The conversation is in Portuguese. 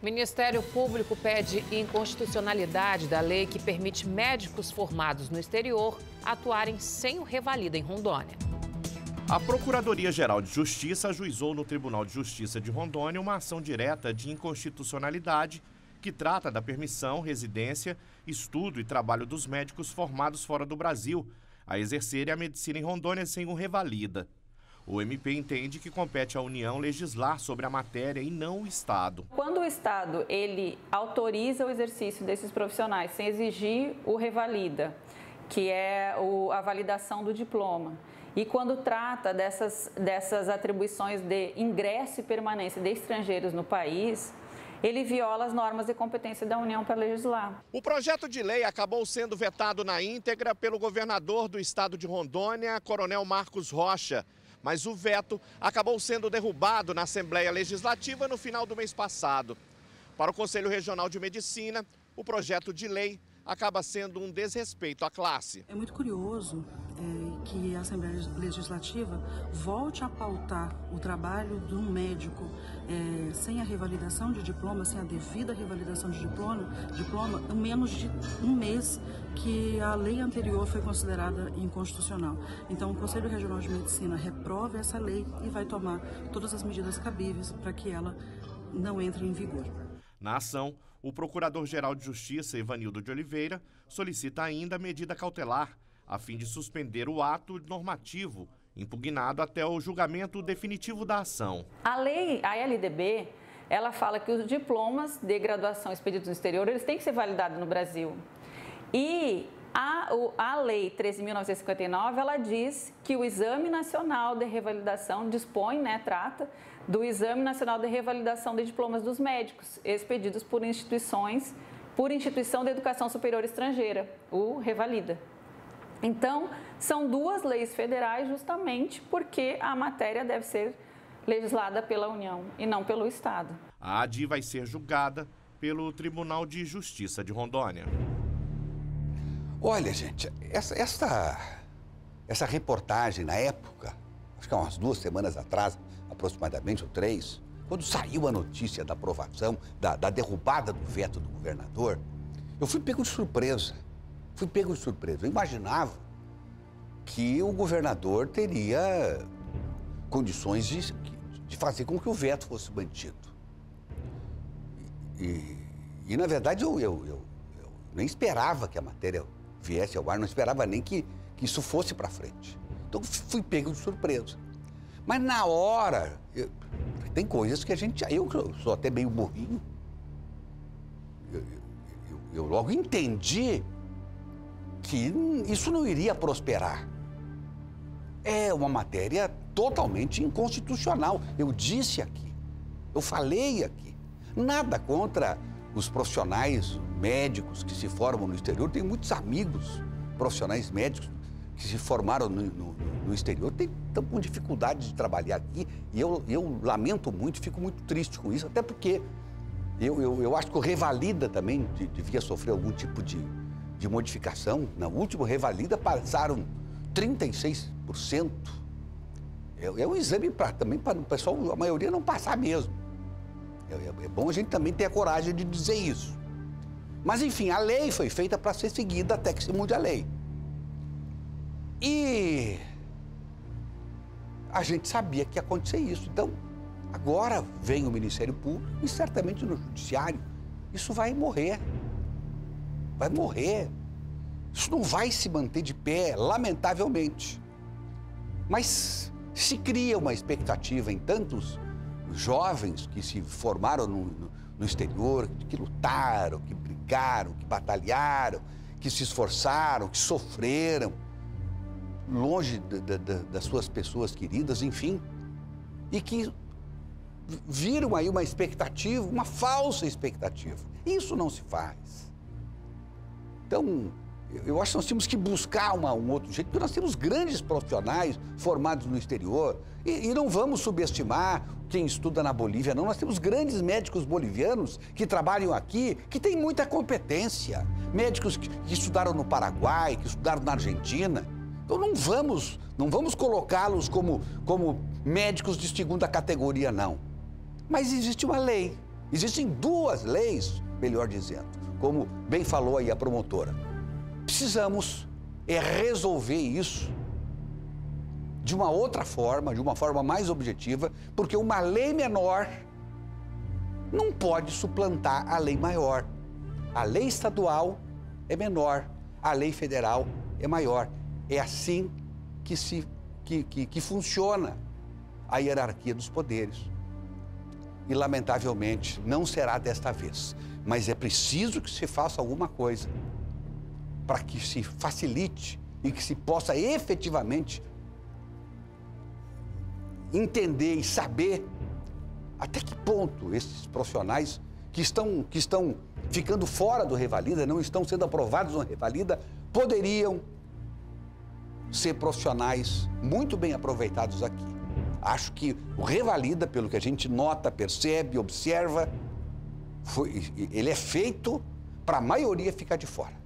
Ministério Público pede inconstitucionalidade da lei que permite médicos formados no exterior atuarem sem o revalida em Rondônia. A Procuradoria-Geral de Justiça ajuizou no Tribunal de Justiça de Rondônia uma ação direta de inconstitucionalidade que trata da permissão, residência, estudo e trabalho dos médicos formados fora do Brasil a exercerem a medicina em Rondônia sem o revalida. O MP entende que compete à União legislar sobre a matéria e não o Estado. Quando o Estado ele autoriza o exercício desses profissionais sem exigir o revalida, que é o, a validação do diploma, e quando trata dessas, dessas atribuições de ingresso e permanência de estrangeiros no país, ele viola as normas de competência da União para legislar. O projeto de lei acabou sendo vetado na íntegra pelo governador do estado de Rondônia, Coronel Marcos Rocha mas o veto acabou sendo derrubado na Assembleia Legislativa no final do mês passado. Para o Conselho Regional de Medicina, o projeto de lei acaba sendo um desrespeito à classe. É muito curioso é, que a Assembleia Legislativa volte a pautar o trabalho de um médico é, sem a revalidação de diploma, sem a devida revalidação de diploma, diploma, em menos de um mês que a lei anterior foi considerada inconstitucional. Então, o Conselho Regional de Medicina reprova essa lei e vai tomar todas as medidas cabíveis para que ela não entre em vigor. Na ação, o Procurador-Geral de Justiça, Ivanildo de Oliveira, solicita ainda medida cautelar, a fim de suspender o ato normativo, impugnado até o julgamento definitivo da ação. A lei, a LDB, ela fala que os diplomas de graduação expedidos no exterior, eles têm que ser validados no Brasil. E a, a Lei 13.959, ela diz que o Exame Nacional de Revalidação dispõe, né, trata do Exame Nacional de Revalidação de Diplomas dos Médicos, expedidos por instituições, por instituição de educação superior estrangeira, o Revalida. Então, são duas leis federais justamente porque a matéria deve ser legislada pela União e não pelo Estado. A ADI vai ser julgada pelo Tribunal de Justiça de Rondônia. Olha, gente, essa, essa, essa reportagem na época, acho que há umas duas semanas atrás, aproximadamente, ou três, quando saiu a notícia da aprovação, da, da derrubada do veto do governador, eu fui pego de surpresa. Fui pego de surpresa. Eu imaginava que o governador teria condições de, de fazer com que o veto fosse mantido. E, e na verdade, eu, eu, eu, eu nem esperava que a matéria viesse ao ar, não esperava nem que, que isso fosse para frente. Então fui pego de surpresa. Mas na hora, eu, tem coisas que a gente. Eu sou até meio burrinho. Eu, eu, eu logo entendi que isso não iria prosperar. É uma matéria totalmente inconstitucional. Eu disse aqui, eu falei aqui. Nada contra os profissionais médicos que se formam no exterior, tem muitos amigos profissionais médicos que se formaram no, no, no exterior, estão com dificuldade de trabalhar aqui e eu, eu lamento muito, fico muito triste com isso, até porque eu, eu, eu acho que o Revalida também devia sofrer algum tipo de, de modificação. Na última Revalida passaram 36%. É, é um exame para também para o pessoal, a maioria não passar mesmo. É, é, é bom a gente também ter a coragem de dizer isso. Mas, enfim, a lei foi feita para ser seguida até que se mude a lei. E a gente sabia que ia acontecer isso. Então, agora vem o Ministério Público e certamente no Judiciário isso vai morrer. Vai morrer. Isso não vai se manter de pé, lamentavelmente. Mas se cria uma expectativa em tantos jovens que se formaram no, no, no exterior, que lutaram, que brigaram, que batalharam, que se esforçaram, que sofreram, longe das suas pessoas queridas, enfim, e que viram aí uma expectativa, uma falsa expectativa. Isso não se faz. Então, eu acho que nós temos que buscar uma, um outro jeito, porque nós temos grandes profissionais formados no exterior e, e, não vamos subestimar quem estuda na Bolívia, não. Nós temos grandes médicos bolivianos que trabalham aqui, que têm muita competência. Médicos que, que estudaram no Paraguai, que estudaram na Argentina. Então não vamos, não vamos colocá-los como, como médicos de segunda categoria, não. Mas existe uma lei. Existem duas leis, melhor dizendo, como bem falou aí a promotora. Precisamos é resolver isso de uma outra forma, de uma forma mais objetiva, porque uma lei menor não pode suplantar a lei maior. A lei estadual é menor, a lei federal é maior. É assim que, se, que, que, que funciona a hierarquia dos poderes. E, lamentavelmente, não será desta vez. Mas é preciso que se faça alguma coisa para que se facilite e que se possa efetivamente entender e saber até que ponto esses profissionais que estão, que estão ficando fora do Revalida, não estão sendo aprovados no Revalida, poderiam ser profissionais muito bem aproveitados aqui. Acho que o Revalida, pelo que a gente nota, percebe, observa, foi, ele é feito para a maioria ficar de fora.